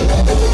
you.